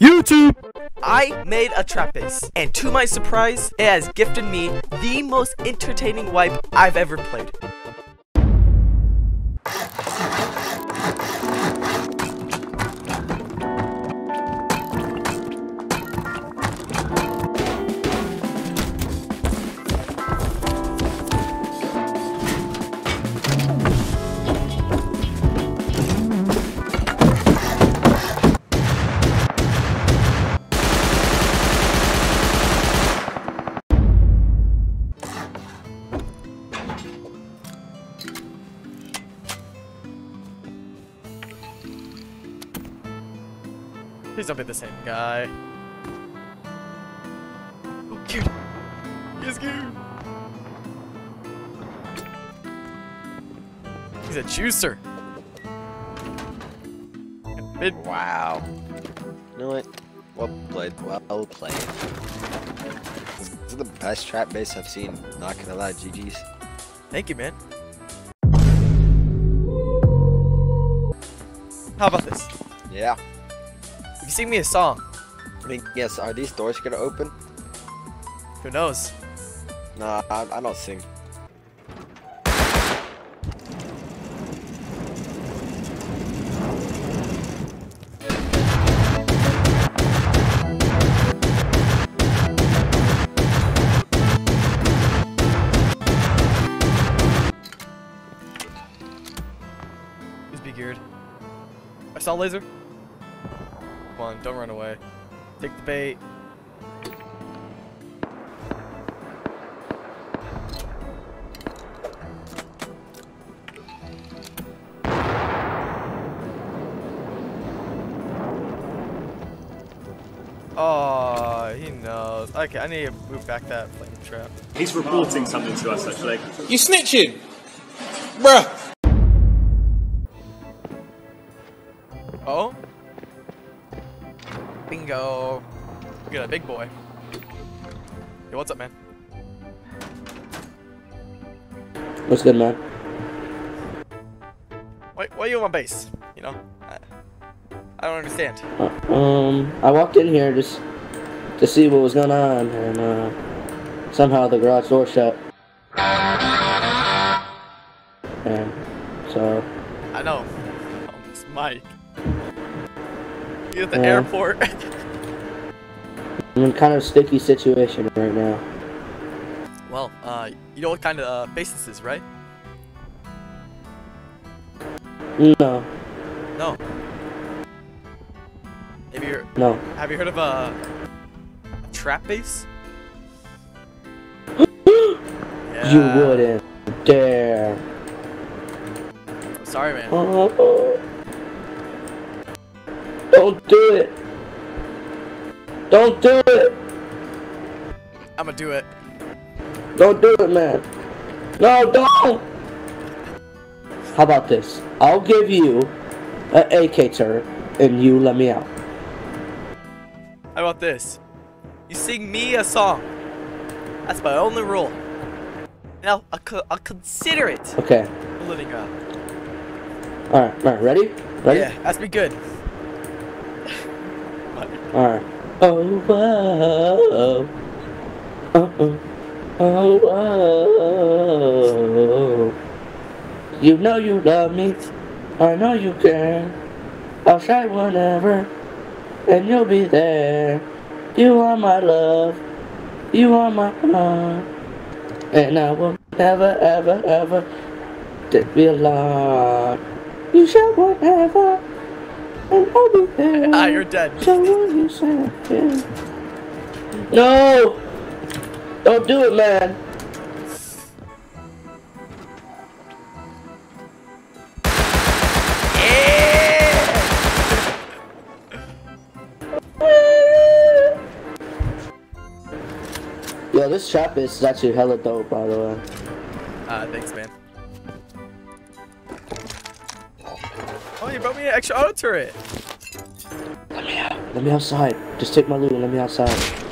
YouTube! I made a trap base, and to my surprise, it has gifted me the most entertaining wipe I've ever played. Please don't be the same guy. Oh, cute. He's cute. He's a juicer. Mid Wow. You know what? Well played. Well played. This is the best trap base I've seen. Not gonna lie, GG's. Thank you, man. How about this? Yeah. You sing me a song, I mean, yes. Are these doors gonna open? who knows? Nah, I, I don't sing. Please be geared. I saw a laser. Come on, don't run away. Take the bait. Oh, he knows. Okay, I need to move back that flame trap. He's reporting something to us, actually. You snitching? Bruh. Oh? Bingo. We got a big boy. What's up, man? What's good, man? Why, why are you on base? You know? I, I don't understand. Uh, um, I walked in here just to see what was going on, and uh, somehow the garage door shut. And so, I know. Oh, it's Mike. You at the Yeah. airport. I'm in kind of a sticky situation right now. well, uh, you know what kind of uh, base this is, right? No, No. Maybe you're. no. Have you heard of a, a trap base? You wouldn't dare. I'm sorry, man. Oh. Don't do it. Don't do it. I'm gonna do it. Don't do it, man. No, don't. How about this? I'll give you an AK turret, and you let me out. How about this? You sing me a song. That's my only rule. And I'll, I'll, co- I'll consider it Okay. living up. All right. All right. Ready? Ready? Yeah, that's be good. All right. Oh, whoa. Uh-uh. Oh, whoa. You know you love me. I know you can. I'll try whenever, and you'll be there. You are my love. You are my love. And I will never, ever, ever be alone. You shall whatever, Ah, you're dead. So what you say? Yeah. No! Don't do it, man. Yo, this trap is actually hella dope, by the way. Ah, thanks, man. Extra auto turret. Let me out. Let me outside. Just take my loot and let me outside.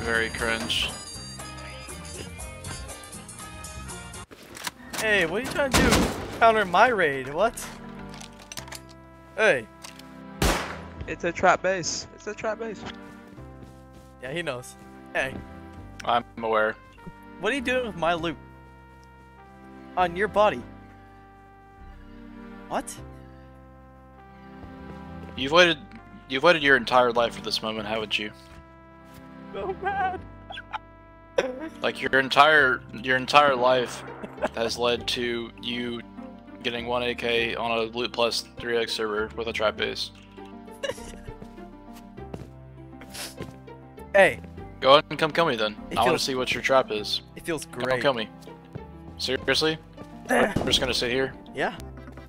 Very cringe. Hey, what are you trying to do? Counter my raid, what? Hey. It's a trap base. It's a trap base. Yeah, he knows. Hey, I'm aware. what are you doing with my loot? On your body. What? You've waited. You've waited your entire life for this moment, haven't you? So bad. Like your entire your entire life has led to you getting one AK on a loot plus 3x server with a trap base. Hey, Go ahead and come kill me then. It I want feels- to see what your trap is. it feels great. Come great. kill me. Seriously? We're just gonna sit here. Yeah.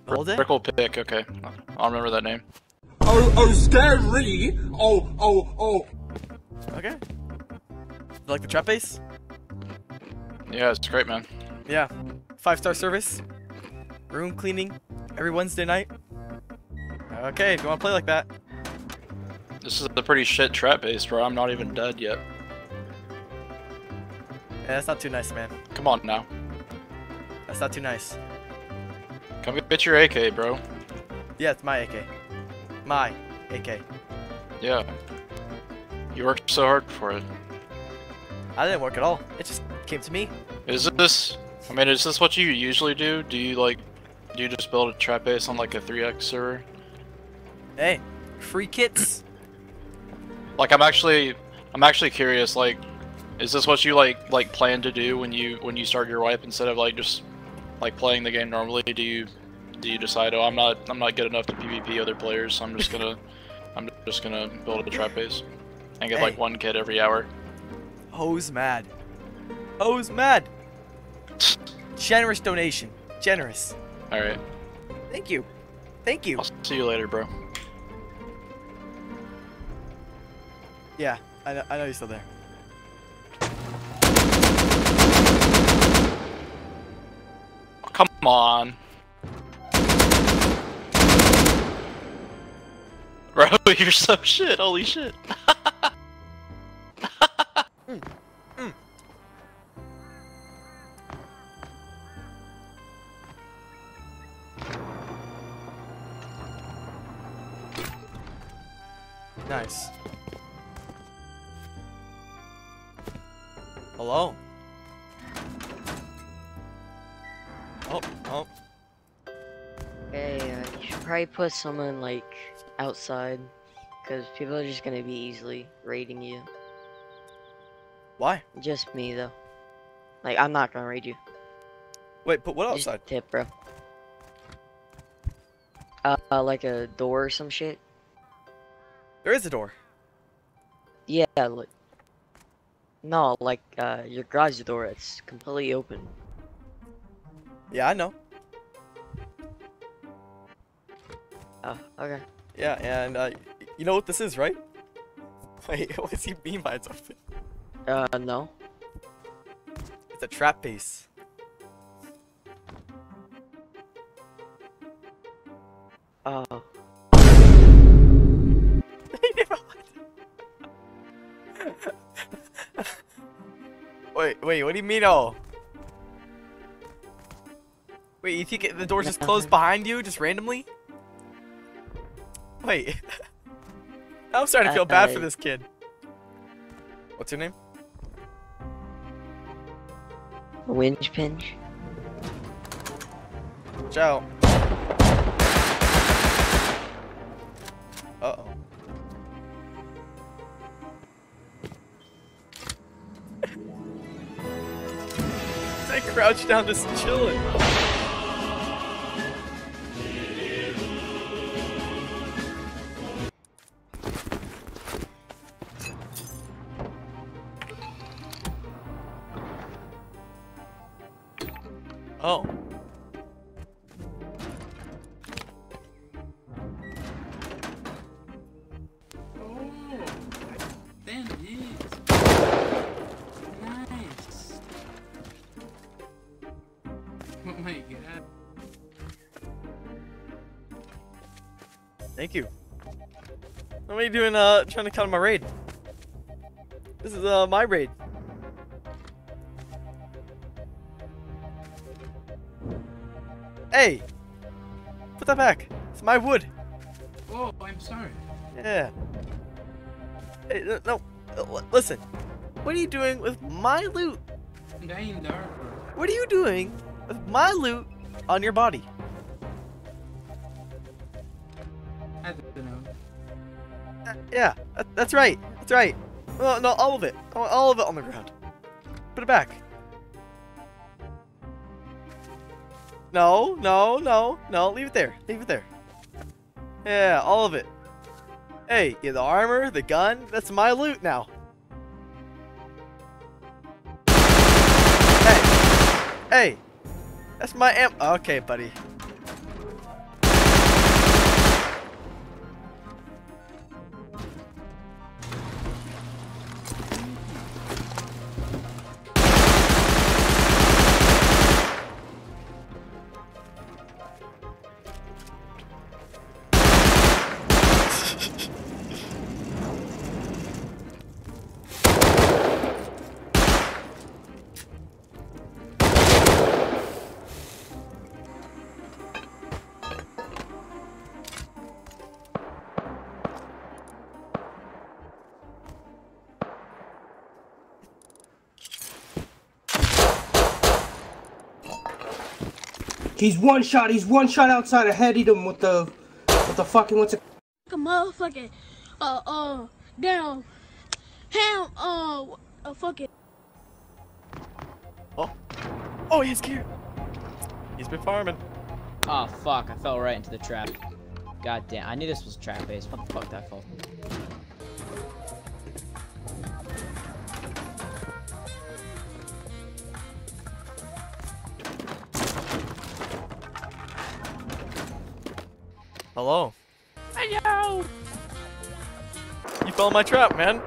The whole day? Brickle pick. Okay, I'll remember that name. Oh, oh, scary. Oh, oh, oh. Okay. You like the trap base? Yeah, it's great, man. Yeah. Five star service. Room cleaning every Wednesday night. Okay, if you want to play like that. This is a pretty shit trap base, bro. I'm not even dead yet. Yeah, that's not too nice, man. Come on now. That's not too nice. Come get your AK, bro. Yeah, it's my AK. My AK. Yeah. You worked so hard for it. I didn't work at all. It just came to me. Is this? I mean, is this what you usually do? Do you like? Do you just build a trap base on like a 3x server? Hey, free kits. Like, I'm actually, I'm actually curious. Like, is this what you like like plan to do when you when you start your wipe instead of like just like playing the game normally? Do you do you decide, oh, I'm not I'm not good enough to PvP other players, so I'm just gonna I'm just gonna build a trap base and get like one kid every hour? Ho's mad. Ho's mad. Generous donation. Generous. All right. Thank you. Thank you. I'll see you later, bro. Yeah, I know, I know you're still there. Oh, come on. Bro, you're so shit. Holy shit. Nice. Hello. Oh, oh. Hey, uh, you should probably put someone like outside, because people are just gonna be easily raiding you. Why? Just me though. Like I'm not gonna raid you. Wait, put what Just outside? Tip, bro. Uh, uh, like a door or some shit. There is a door. Yeah, like. No, like uh, your garage door. It's completely open. Yeah, I know. Oh, okay. Yeah, and uh, you know what this is, right? Wait, what does he mean by it's open? Uh, no. It's a trap base. Oh. Wait, what do you mean, oh? Wait, you think the door's just closed behind you, just randomly? Wait. I'm starting to feel bad for this kid. What's your name? Winch pinch. Ciao. Uh oh. They crouch down just chilling. Thank you. What are you doing, uh, trying to counter my raid? This is uh my raid. Hey! Put that back. It's my wood. Oh, I'm sorry. Yeah. Hey, no, no. Listen. What are you doing with my loot? I'm dying dark. What are you doing with my loot on your body? Yeah, that, that's right. That's right. No, no, all of it. I want all of it on the ground. Put it back. No, no, no, no. Leave it there. Leave it there. Yeah, all of it. Hey, the armor, the gun, that's my loot now. Hey, hey, that's my amp. Okay, buddy. He's one shot. He's one shot outside. I headed him with the, with the fucking what's it? a motherfucking uh uh down ham uh a fucking Oh, oh, he's here. He's been farming. Oh fuck, I fell right into the trap. God damn, I knew this was a trap base. What the fuck that fall? Hello. Hello! You fell in my trap, man.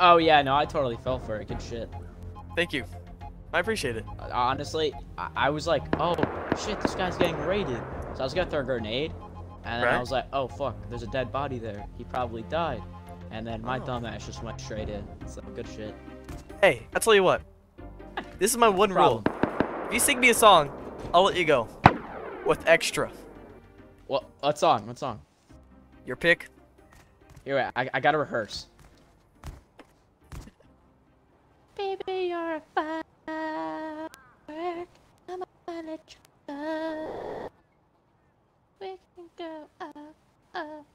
Oh yeah, no, I totally fell for it. Good shit. Thank you. I appreciate it. Uh, Honestly, I, I was like, oh shit, this guy's getting raided. So I was gonna throw a grenade, and then I was like, oh fuck, there's a dead body there. He probably died. And then my Oh. dumbass just went straight in. Like good shit. Hey, I'll tell you what. This is my one rule. If you sing me a song, I'll let you go. With extra. What? What song? What song? Your pick. Here, wait, I, I gotta rehearse. Baby, you're a firework. I'm gonna let you go. We can go up, up.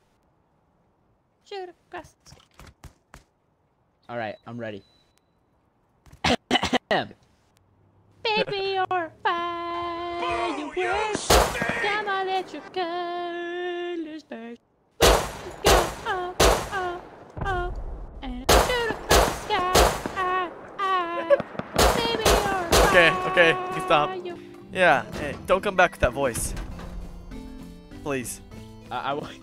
Shoot across the sky. Alright, I'm ready. Baby, you're a firework. Oh, I'm gonna let you go. We go up, up, up. And shoot across the sky. Baby, you're Okay, okay, you can stop. Yeah, hey, don't come back with that voice. Please. I, I, won't-